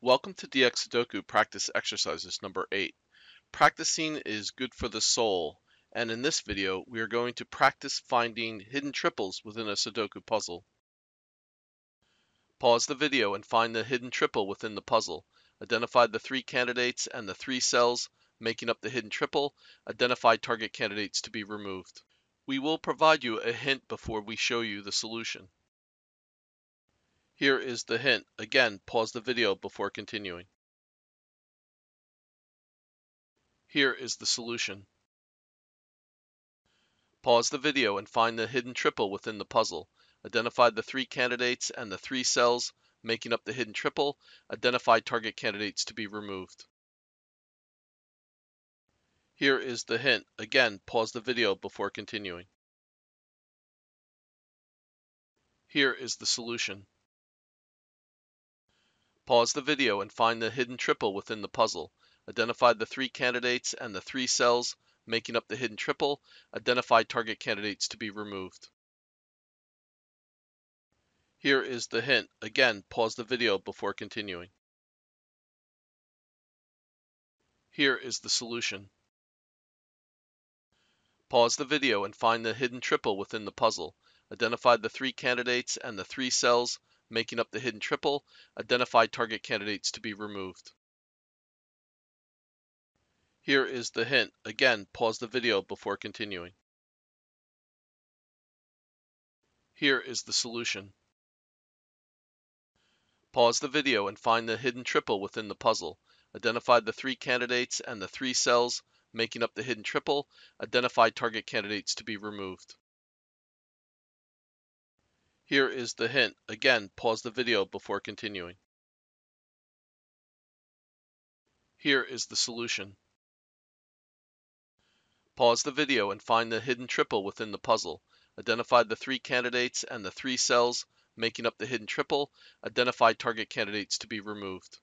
Welcome to dxSudoku practice exercises number 8. Practicing is good for the soul, and in this video we are going to practice finding hidden triples within a Sudoku puzzle. Pause the video and find the hidden triple within the puzzle. Identify the three candidates and the three cells making up the hidden triple. Identify target candidates to be removed. We will provide you a hint before we show you the solution. Here is the hint. Again, pause the video before continuing. Here is the solution. Pause the video and find the hidden triple within the puzzle. Identify the three candidates and the three cells making up the hidden triple. Identify target candidates to be removed. Here is the hint. Again, pause the video before continuing. Here is the solution. Pause the video and find the hidden triple within the puzzle. Identify the three candidates and the three cells making up the hidden triple. Identify target candidates to be removed. Here is the hint. Again, pause the video before continuing. Here is the solution. Pause the video and find the hidden triple within the puzzle. Identify the three candidates and the three cells making up the hidden triple, identify target candidates to be removed. Here is the hint. Again, pause the video before continuing. Here is the solution. Pause the video and find the hidden triple within the puzzle. Identify the three candidates and the three cells making up the hidden triple. Identify target candidates to be removed. Here is the hint. Again, pause the video before continuing. Here is the solution. Pause the video and find the hidden triple within the puzzle. Identify the three candidates and the three cells making up the hidden triple. Identify target candidates to be removed.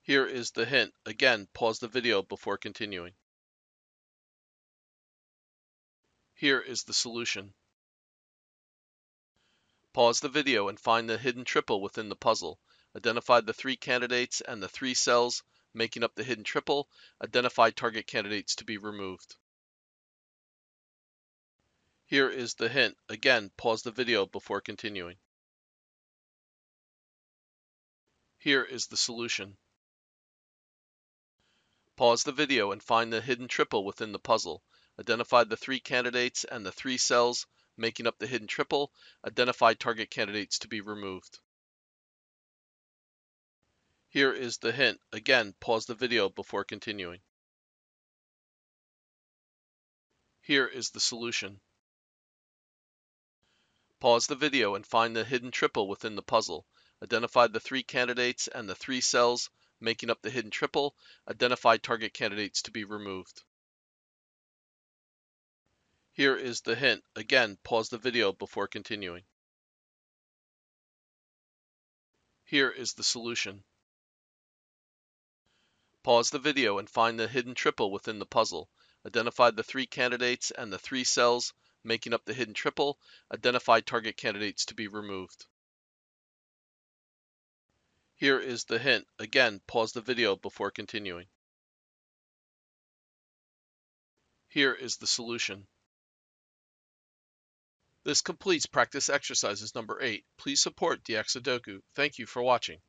Here is the hint. Again, pause the video before continuing. Here is the solution. Pause the video and find the hidden triple within the puzzle. Identify the three candidates and the three cells making up the hidden triple. Identify target candidates to be removed. Here is the hint. Again, pause the video before continuing. Here is the solution. Pause the video and find the hidden triple within the puzzle. Identify the three candidates and the three cells making up the hidden triple, identify target candidates to be removed. Here is the hint. Again, pause the video before continuing. Here is the solution. Pause the video and find the hidden triple within the puzzle. Identify the three candidates and the three cells making up the hidden triple. Identify target candidates to be removed. Here is the hint. Again, pause the video before continuing. Here is the solution. Pause the video and find the hidden triple within the puzzle. Identify the three candidates and the three cells making up the hidden triple. Identify target candidates to be removed. Here is the hint. Again, pause the video before continuing. Here is the solution. This completes practice exercises number 8. Please support dxSudoku. Thank you for watching.